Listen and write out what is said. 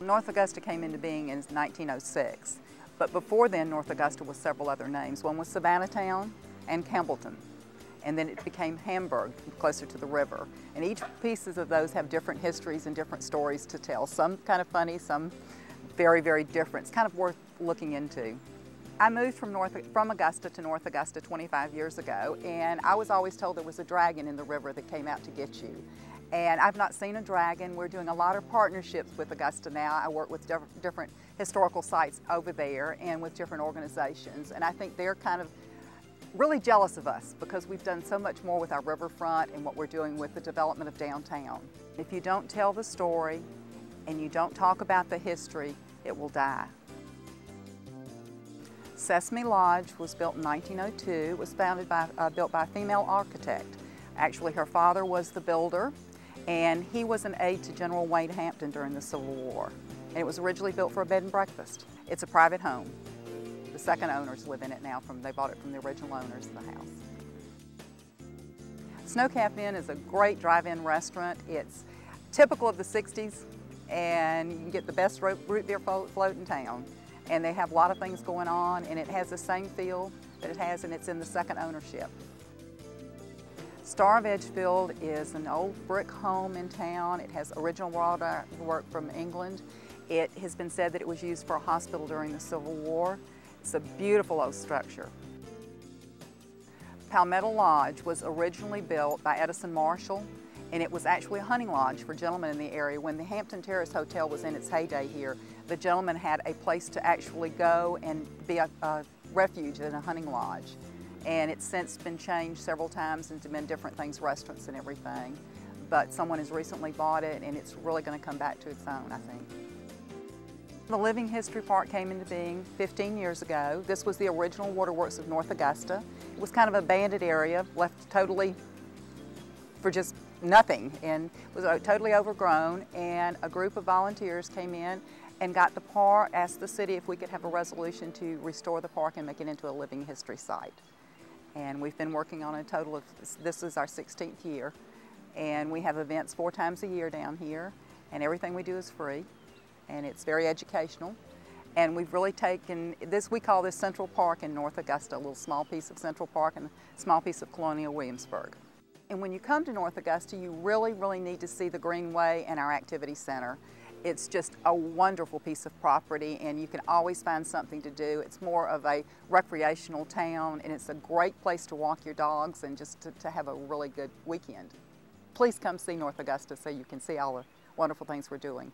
North Augusta came into being in 1906, but before then North Augusta was several other names. One was Savannahtown and Campbellton, and then it became Hamburg, closer to the river. And each pieces of those have different histories and different stories to tell. Some kind of funny, some very, very different. It's kind of worth looking into. I moved from, North, from Augusta to North Augusta 25 years ago, and I was always told there was a dragon in the river that came out to get you. And I've not seen a dragon. We're doing a lot of partnerships with Augusta now. I work with different historical sites over there and with different organizations. And I think they're kind of really jealous of us because we've done so much more with our riverfront and what we're doing with the development of downtown. If you don't tell the story and you don't talk about the history, it will die. Sesame Lodge was built in 1902. It was founded by, uh, built by a female architect. Actually, her father was the builder, and he was an aide to General Wade Hampton during the Civil War. And it was originally built for a bed and breakfast. It's a private home. The second owners live in it now. From They bought it from the original owners of the house. Sno-Cap Inn is a great drive-in restaurant. It's typical of the 60s, and you can get the best root beer float in town and they have a lot of things going on and it has the same feel that it has and it's in the second ownership. Star of Edgefield is an old brick home in town. It has original wall work from England. It has been said that it was used for a hospital during the Civil War. It's a beautiful old structure. Palmetto Lodge was originally built by Edison Marshall and it was actually a hunting lodge for gentlemen in the area. When the Hampton Terrace Hotel was in its heyday here, the gentlemen had a place to actually go and be a, a refuge in a hunting lodge. And it's since been changed several times into been different things, restaurants and everything. But someone has recently bought it and it's really going to come back to its own, I think. The Living History Park came into being 15 years ago. This was the original waterworks of North Augusta. It was kind of a banded area, left totally for just nothing and was uh, totally overgrown and a group of volunteers came in and got the park, asked the city if we could have a resolution to restore the park and make it into a living history site. And we've been working on a total of, this is our 16th year, and we have events four times a year down here, and everything we do is free, and it's very educational. And we've really taken, this we call this Central Park in North Augusta, a little small piece of Central Park and a small piece of Colonial Williamsburg. And when you come to North Augusta, you really, really need to see the Greeneway and our activity center. It's just a wonderful piece of property and you can always find something to do. It's more of a recreational town and it's a great place to walk your dogs and just to, to have a really good weekend. Please come see North Augusta so you can see all the wonderful things we're doing.